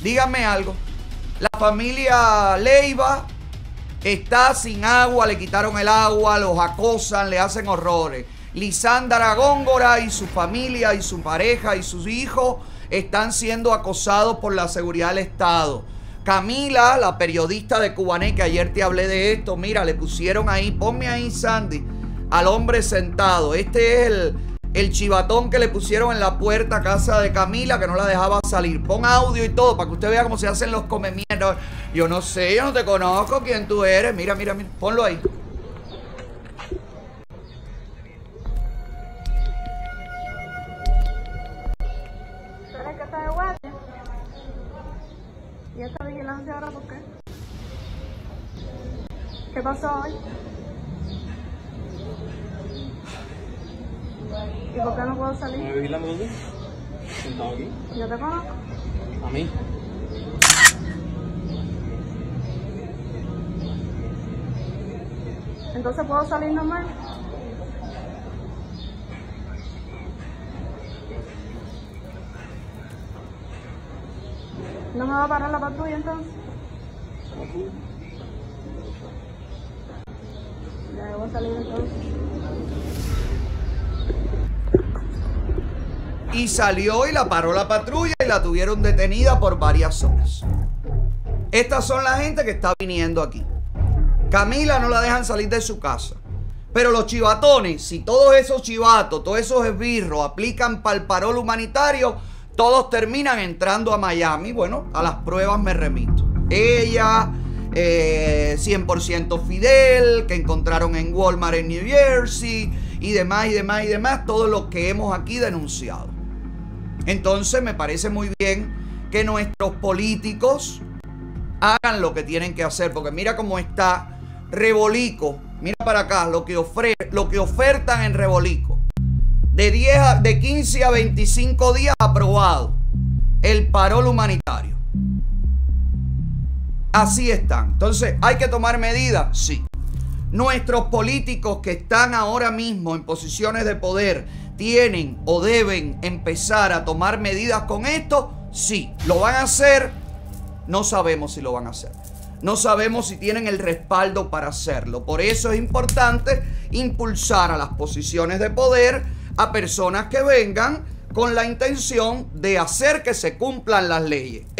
Díganme algo. La familia Leiva está sin agua, le quitaron el agua, los acosan, le hacen horrores. Lisandra Góngora y su familia y su pareja y sus hijos están siendo acosados por la seguridad del Estado. Camila, la periodista de Cubané, que ayer te hablé de esto, mira, le pusieron ahí, ponme ahí, Sandy, al hombre sentado. Este es el, el chivatón que le pusieron en la puerta a casa de Camila, que no la dejaba salir. Pon audio y todo para que usted vea cómo se hacen los comemientos. Yo no sé, yo no te conozco quién tú eres. Mira, mira, mira, ponlo ahí. ¿Y esta vigilancia ahora por qué? ¿Qué pasó hoy? ¿Y por qué no puedo ¿Me salir? vigilando dónde? Sentado aquí. Yo te conozco. A mí. Entonces puedo salir normal. ¿No me va a parar la patrulla entonces? Ya debo salir entonces. Y salió y la paró la patrulla y la tuvieron detenida por varias horas. Estas son la gente que está viniendo aquí. Camila no la dejan salir de su casa. Pero los chivatones, si todos esos chivatos, todos esos esbirros aplican para el parol humanitario, todos terminan entrando a Miami. Bueno, a las pruebas me remito. Ella, eh, 100% Fidel, que encontraron en Walmart en New Jersey, y demás, y demás, y demás, todo lo que hemos aquí denunciado. Entonces me parece muy bien que nuestros políticos hagan lo que tienen que hacer, porque mira cómo está Rebolico. Mira para acá lo que, ofre, lo que ofertan en Rebolico. De, 10 a- de 15 a 25 días aprobado el parol humanitario. Así están. Entonces, ¿hay que tomar medidas? Sí. Nuestros políticos que están ahora mismo en posiciones de poder tienen o deben empezar a tomar medidas con esto. Sí. ¿Lo van a hacer? No sabemos si lo van a hacer. No sabemos si tienen el respaldo para hacerlo. Por eso es importante impulsar a las posiciones de poder a personas que vengan con la intención de hacer que se cumplan las leyes.